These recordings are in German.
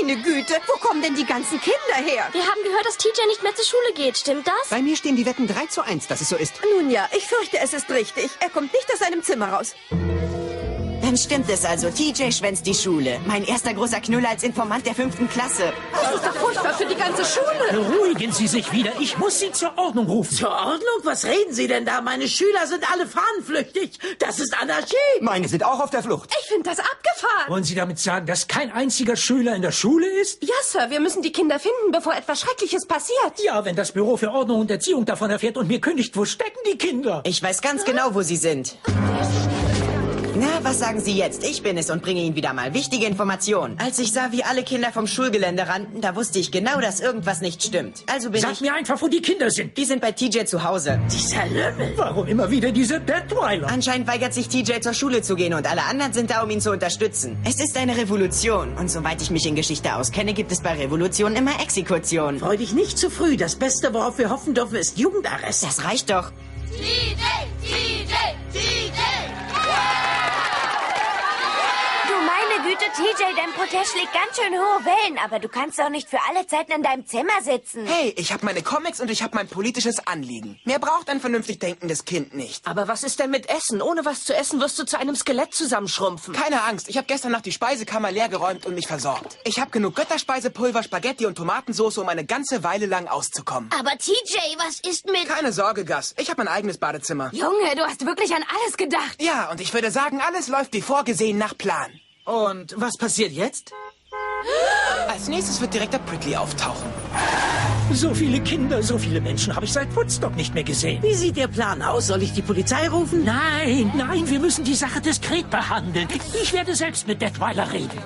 Meine Güte, wo kommen denn die ganzen Kinder her? Wir haben gehört, dass TJ nicht mehr zur Schule geht. Stimmt das? Bei mir stehen die Wetten 3 zu 1, dass es so ist. Nun ja, ich fürchte, es ist richtig. Er kommt nicht aus seinem Zimmer raus. Dann stimmt es also. TJ schwänzt die Schule. Mein erster großer Knüller als Informant der fünften Klasse. Das ist doch furchtbar für die ganze Schule. Beruhigen Sie sich wieder. Ich muss Sie zur Ordnung rufen. Zur Ordnung? Was reden Sie denn da? Meine Schüler sind alle fahnenflüchtig. Das ist Anarchie. Meine sind auch auf der Flucht. Ich finde das abgefahren. Wollen Sie damit sagen, dass kein einziger Schüler in der Schule ist? Ja, Sir, wir müssen die Kinder finden, bevor etwas Schreckliches passiert. Ja, wenn das Büro für Ordnung und Erziehung davon erfährt und mir kündigt, wo stecken die Kinder? Ich weiß ganz genau, wo sie sind. Na, was sagen Sie jetzt? Ich bin es und bringe Ihnen wieder mal wichtige Informationen. Als ich sah, wie alle Kinder vom Schulgelände rannten, da wusste ich genau, dass irgendwas nicht stimmt. Also bin Sag ich... mir einfach, wo die Kinder sind. Die sind bei TJ zu Hause. Dieser Lümmel. Warum immer wieder diese Deadweiler? Anscheinend weigert sich TJ zur Schule zu gehen und alle anderen sind da, um ihn zu unterstützen. Es ist eine Revolution und soweit ich mich in Geschichte auskenne, gibt es bei Revolutionen immer Exekutionen. Freu dich nicht zu früh. Das Beste, worauf wir hoffen dürfen, ist Jugendarrest. Das reicht doch. TJ, Güte, TJ, dein Protest schlägt ganz schön hohe Wellen, aber du kannst doch nicht für alle Zeiten in deinem Zimmer sitzen. Hey, ich habe meine Comics und ich habe mein politisches Anliegen. Mehr braucht ein vernünftig denkendes Kind nicht. Aber was ist denn mit Essen? Ohne was zu essen wirst du zu einem Skelett zusammenschrumpfen. Keine Angst, ich habe gestern Nacht die Speisekammer leergeräumt und mich versorgt. Ich habe genug Götterspeisepulver, Spaghetti und Tomatensauce, um eine ganze Weile lang auszukommen. Aber TJ, was ist mit... Keine Sorge, Gus. Ich habe mein eigenes Badezimmer. Junge, du hast wirklich an alles gedacht. Ja, und ich würde sagen, alles läuft wie vorgesehen nach Plan. Und was passiert jetzt? Als nächstes wird Direktor Prickly auftauchen. So viele Kinder, so viele Menschen habe ich seit Woodstock nicht mehr gesehen. Wie sieht Ihr Plan aus? Soll ich die Polizei rufen? Nein, nein, wir müssen die Sache diskret behandeln. Ich werde selbst mit Detweiler reden.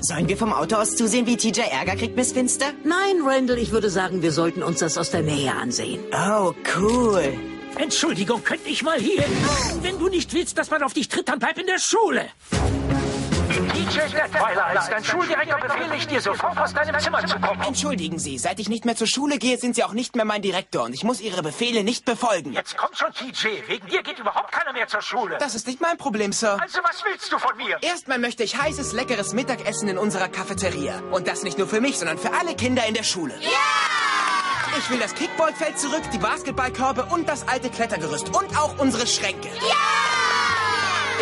Sollen wir vom Auto aus zusehen, wie TJ Ärger kriegt, Miss Finster? Nein, Randall, ich würde sagen, wir sollten uns das aus der Nähe ansehen. Oh, cool. Entschuldigung, könnte ich mal hier? Wenn du nicht willst, dass man auf dich tritt, dann bleib in der Schule. DJ Detweiler, als dein Schuldirektor befehle ich dir, sofort aus deinem Zimmer zu kommen. Entschuldigen Sie, seit ich nicht mehr zur Schule gehe, sind Sie auch nicht mehr mein Direktor und ich muss Ihre Befehle nicht befolgen. Jetzt kommt schon, TJ. Wegen dir geht überhaupt keiner mehr zur Schule. Das ist nicht mein Problem, Sir. Also, was willst du von mir? Erstmal möchte ich heißes, leckeres Mittagessen in unserer Cafeteria. Und das nicht nur für mich, sondern für alle Kinder in der Schule. Ja! Ich will das Kickballfeld zurück, die Basketballkörbe und das alte Klettergerüst und auch unsere Schränke. Ja!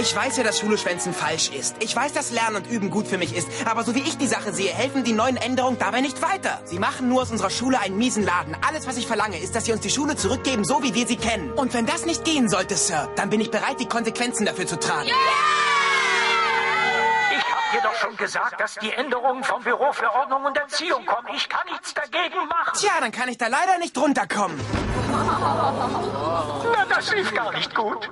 Ich weiß ja, dass Schuleschwänzen falsch ist. Ich weiß, dass Lernen und Üben gut für mich ist. Aber so wie ich die Sache sehe, helfen die neuen Änderungen dabei nicht weiter. Sie machen nur aus unserer Schule einen miesen Laden. Alles, was ich verlange, ist, dass Sie uns die Schule zurückgeben, so wie wir sie kennen. Und wenn das nicht gehen sollte, Sir, dann bin ich bereit, die Konsequenzen dafür zu tragen. Ich hab dir doch schon gesagt, dass die Änderungen vom Büro für Ordnung und Erziehung kommen. Ich kann nichts dagegen machen. Tja, dann kann ich da leider nicht runterkommen. Na, das lief gar nicht gut.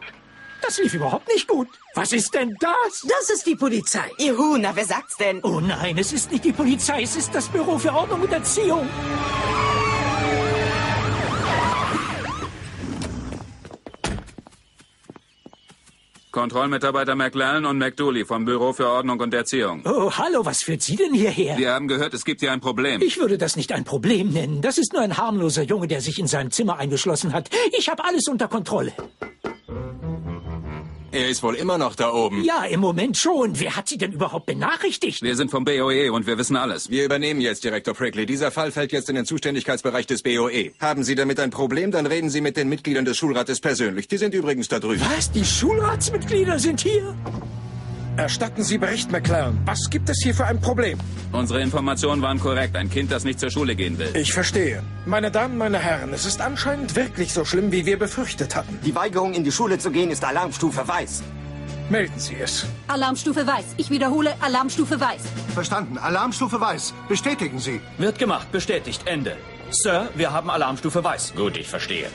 Das lief überhaupt nicht gut. Was ist denn das? Das ist die Polizei. Juhu, na, wer sagt's denn? Oh nein, es ist nicht die Polizei, es ist das Büro für Ordnung und Erziehung. Kontrollmitarbeiter McLellan und McDooley vom Büro für Ordnung und Erziehung. Oh, hallo, was führt Sie denn hierher? Wir haben gehört, es gibt hier ein Problem. Ich würde das nicht ein Problem nennen. Das ist nur ein harmloser Junge, der sich in seinem Zimmer eingeschlossen hat. Ich habe alles unter Kontrolle. Er ist wohl immer noch da oben. Ja, im Moment schon. Wer hat Sie denn überhaupt benachrichtigt? Wir sind vom BOE und wir wissen alles. Wir übernehmen jetzt, Direktor Prickly. Dieser Fall fällt jetzt in den Zuständigkeitsbereich des BOE. Haben Sie damit ein Problem, dann reden Sie mit den Mitgliedern des Schulrates persönlich. Die sind übrigens da drüben. Was? Die Schulratsmitglieder sind hier? Erstatten Sie Bericht, McLaren. Was gibt es hier für ein Problem? Unsere Informationen waren korrekt. Ein Kind, das nicht zur Schule gehen will. Ich verstehe. Meine Damen, meine Herren, es ist anscheinend wirklich so schlimm, wie wir befürchtet hatten. Die Weigerung, in die Schule zu gehen, ist Alarmstufe weiß. Melden Sie es. Alarmstufe weiß. Ich wiederhole, Alarmstufe weiß. Verstanden. Alarmstufe weiß. Bestätigen Sie. Wird gemacht. Bestätigt. Ende. Sir, wir haben Alarmstufe weiß. Gut, ich verstehe.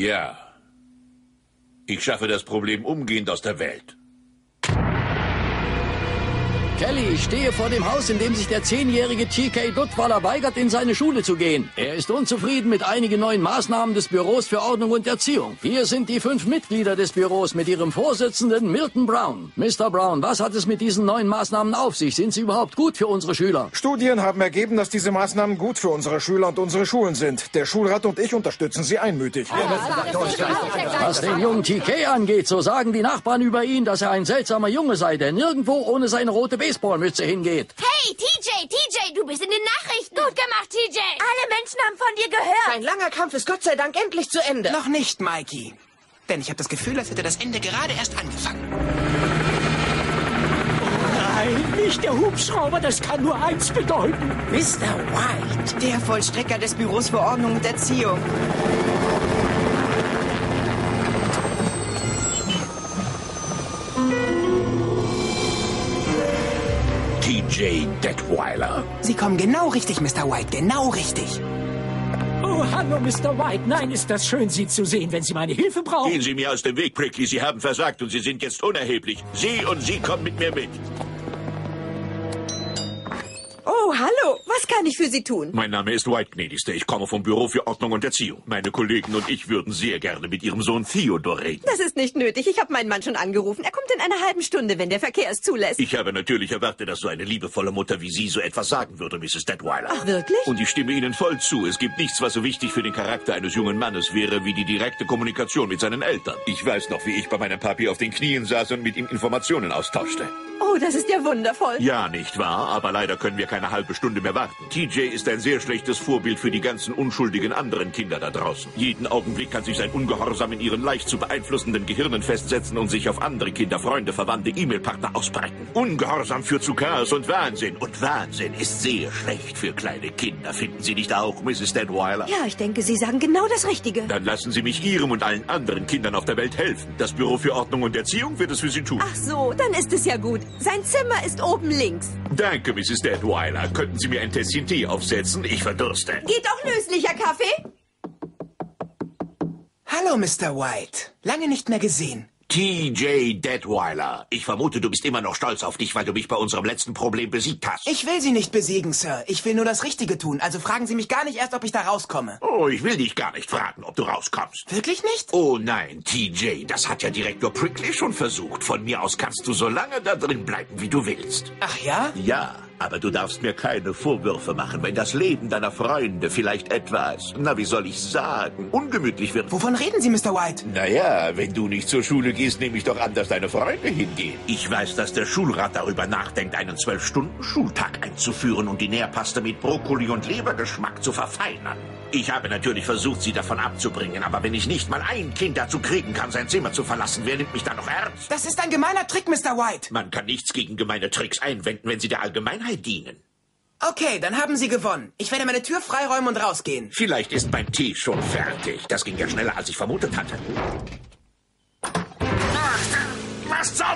Ja. Ich schaffe das Problem umgehend aus der Welt. Kelly, ich stehe vor dem Haus, in dem sich der zehnjährige TK Duttwaller weigert, in seine Schule zu gehen. Er ist unzufrieden mit einigen neuen Maßnahmen des Büros für Ordnung und Erziehung. Hier sind die fünf Mitglieder des Büros mit ihrem Vorsitzenden Milton Brown. Mr. Brown, was hat es mit diesen neuen Maßnahmen auf sich? Sind sie überhaupt gut für unsere Schüler? Studien haben ergeben, dass diese Maßnahmen gut für unsere Schüler und unsere Schulen sind. Der Schulrat und ich unterstützen sie einmütig. Was den jungen TK angeht, so sagen die Nachbarn über ihn, dass er ein seltsamer Junge sei, der nirgendwo ohne seine rote Baseballmütze hingeht. Hey, TJ, TJ, du bist in den Nachrichten. Gut gemacht, TJ. Alle Menschen haben von dir gehört. Ein langer Kampf ist Gott sei Dank endlich zu Ende. Noch nicht, Mikey. Denn ich habe das Gefühl, als hätte das Ende gerade erst angefangen. Nein, nicht der Hubschrauber, das kann nur eins bedeuten. Mr. White, der Vollstrecker des Büros für Ordnung und Erziehung. TJ Detweiler. Sie kommen genau richtig, Mr. White, genau richtig. Oh, hallo, Mr. White. Nein, ist das schön, Sie zu sehen, wenn Sie meine Hilfe brauchen. Gehen Sie mir aus dem Weg, Prickly. Sie haben versagt und Sie sind jetzt unerheblich. Sie und Sie kommen mit mir mit. Oh, hallo. Was kann ich für Sie tun? Mein Name ist White, gnädigste. Ich komme vom Büro für Ordnung und Erziehung. Meine Kollegen und ich würden sehr gerne mit Ihrem Sohn Theodor reden. Das ist nicht nötig. Ich habe meinen Mann schon angerufen. Er kommt in einer halben Stunde, wenn der Verkehr es zulässt. Ich habe natürlich erwartet, dass so eine liebevolle Mutter wie Sie so etwas sagen würde, Mrs. Detweiler. Ach, wirklich? Und ich stimme Ihnen voll zu. Es gibt nichts, was so wichtig für den Charakter eines jungen Mannes wäre, wie die direkte Kommunikation mit seinen Eltern. Ich weiß noch, wie ich bei meinem Papi auf den Knien saß und mit ihm Informationen austauschte. Oh, das ist ja wundervoll. Ja, nicht wahr? Aber leider können wir keine halbe Stunde mehr warten. TJ ist ein sehr schlechtes Vorbild für die ganzen unschuldigen anderen Kinder da draußen. Jeden Augenblick kann sich sein Ungehorsam in ihren leicht zu beeinflussenden Gehirnen festsetzen und sich auf andere Kinder, Freunde, Verwandte, E-Mail-Partner ausbreiten. Ungehorsam führt zu Chaos und Wahnsinn. Und Wahnsinn ist sehr schlecht für kleine Kinder. Finden Sie nicht auch, Mrs. Deadweiler? Ja, ich denke, Sie sagen genau das Richtige. Dann lassen Sie mich Ihrem und allen anderen Kindern auf der Welt helfen. Das Büro für Ordnung und Erziehung wird es für Sie tun. Ach so, dann ist es ja gut. Sein Zimmer ist oben links. Danke, Mrs. Deadweiler. Könnten Sie mir ein Tässchen Tee aufsetzen? Ich verdurste. Geht auch löslicher Kaffee? Hallo, Mr. White. Lange nicht mehr gesehen. TJ Detweiler. Ich vermute, du bist immer noch stolz auf dich, weil du mich bei unserem letzten Problem besiegt hast. Ich will Sie nicht besiegen, Sir. Ich will nur das Richtige tun. Also fragen Sie mich gar nicht erst, ob ich da rauskomme. Oh, ich will dich gar nicht fragen, ob du rauskommst. Wirklich nicht? Oh nein, TJ, das hat ja Direktor Prickly schon versucht. Von mir aus kannst du so lange da drin bleiben, wie du willst. Ach ja? Ja, aber du darfst mir keine Vorwürfe machen, wenn das Leben deiner Freunde vielleicht etwas, na wie soll ich sagen, ungemütlich wird. Wovon reden Sie, Mr. White? Naja, wenn du nicht zur Schule gehst, nehme ich doch an, dass deine Freunde hingehen. Ich weiß, dass der Schulrat darüber nachdenkt, einen Zwölf-Stunden-Schultag einzuführen und die Nährpaste mit Brokkoli und Lebergeschmack zu verfeinern. Ich habe natürlich versucht, sie davon abzubringen, aber wenn ich nicht mal ein Kind dazu kriegen kann, sein Zimmer zu verlassen, wer nimmt mich dann noch ernst? Das ist ein gemeiner Trick, Mr. White. Man kann nichts gegen gemeine Tricks einwenden, wenn sie der Allgemeinheit dienen. Okay, dann haben Sie gewonnen. Ich werde meine Tür freiräumen und rausgehen. Vielleicht ist mein Tee schon fertig. Das ging ja schneller, als ich vermutet hatte. Was zum...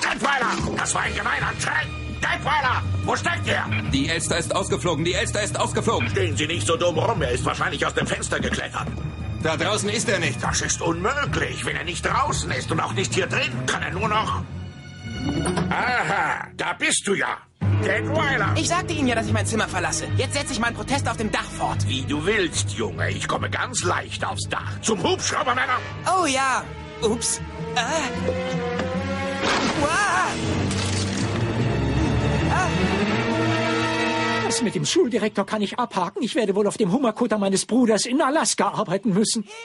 Deadweiler! Das war ein gemeiner Trick! Deadweiler! Wo steckt er? Die Elster ist ausgeflogen, die Elster ist ausgeflogen. Stehen Sie nicht so dumm rum, er ist wahrscheinlich aus dem Fenster geklettert. Da draußen ist er nicht. Das ist unmöglich. Wenn er nicht draußen ist und auch nicht hier drin, kann er nur noch... Aha, da bist du ja. Deadweiler. Ich sagte Ihnen ja, dass ich mein Zimmer verlasse. Jetzt setze ich meinen Protest auf dem Dach fort. Wie du willst, Junge. Ich komme ganz leicht aufs Dach. Zum Hubschrauber, Männer. Oh ja. Ups. Ah. Uah. Das mit dem Schuldirektor kann ich abhaken. Ich werde wohl auf dem Hummerkutter meines Bruders in Alaska arbeiten müssen. Hilfe!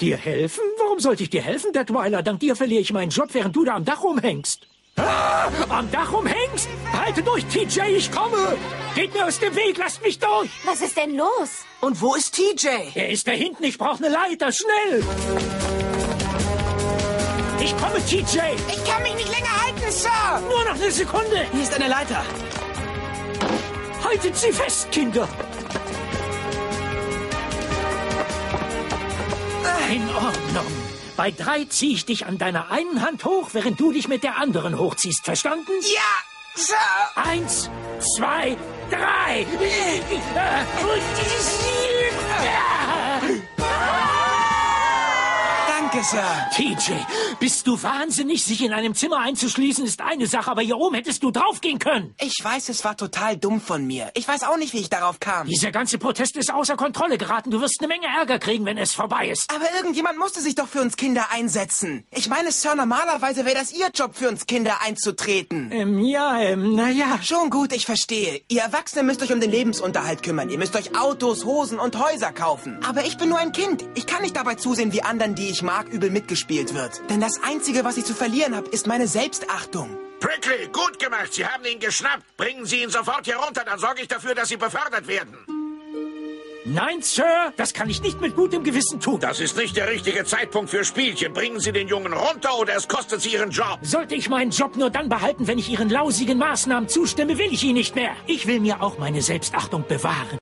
Dir helfen? Warum sollte ich dir helfen, Detweiler? Dank dir verliere ich meinen Job, während du da am Dach rumhängst. Ah, am Dach rumhängst? Halte durch, TJ, ich komme! Geht mir aus dem Weg, lasst mich durch! Was ist denn los? Und wo ist TJ? Er ist da hinten, ich brauche eine Leiter, schnell! Ich komme, TJ! Ich kann mich nicht länger halten, Sir! Nur noch eine Sekunde! Hier ist eine Leiter. Haltet sie fest, Kinder! In Ordnung. Bei drei ziehe ich dich an deiner einen Hand hoch, während du dich mit der anderen hochziehst. Verstanden? Ja, Sir! Eins, zwei, drei! Sir. TJ, bist du wahnsinnig? Sich in einem Zimmer einzuschließen ist eine Sache, aber hier oben hättest du draufgehen können. Ich weiß, es war total dumm von mir. Ich weiß auch nicht, wie ich darauf kam. Dieser ganze Protest ist außer Kontrolle geraten. Du wirst eine Menge Ärger kriegen, wenn es vorbei ist. Aber irgendjemand musste sich doch für uns Kinder einsetzen. Ich meine, Sir, normalerweise wäre das Ihr Job, für uns Kinder einzutreten. Ähm, ja, ähm, naja. Schon gut, ich verstehe. Ihr Erwachsene müsst euch um den Lebensunterhalt kümmern. Ihr müsst euch Autos, Hosen und Häuser kaufen. Aber ich bin nur ein Kind. Ich kann nicht dabei zusehen, wie anderen, die ich mag, übel mitgespielt wird. Denn das Einzige, was ich zu verlieren habe, ist meine Selbstachtung. Prickly, gut gemacht. Sie haben ihn geschnappt. Bringen Sie ihn sofort hier runter, dann sorge ich dafür, dass Sie befördert werden. Nein, Sir, das kann ich nicht mit gutem Gewissen tun. Das ist nicht der richtige Zeitpunkt für Spielchen. Bringen Sie den Jungen runter oder es kostet Sie Ihren Job. Sollte ich meinen Job nur dann behalten, wenn ich Ihren lausigen Maßnahmen zustimme, will ich ihn nicht mehr. Ich will mir auch meine Selbstachtung bewahren.